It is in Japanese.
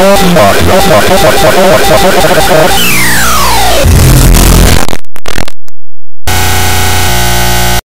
Oh,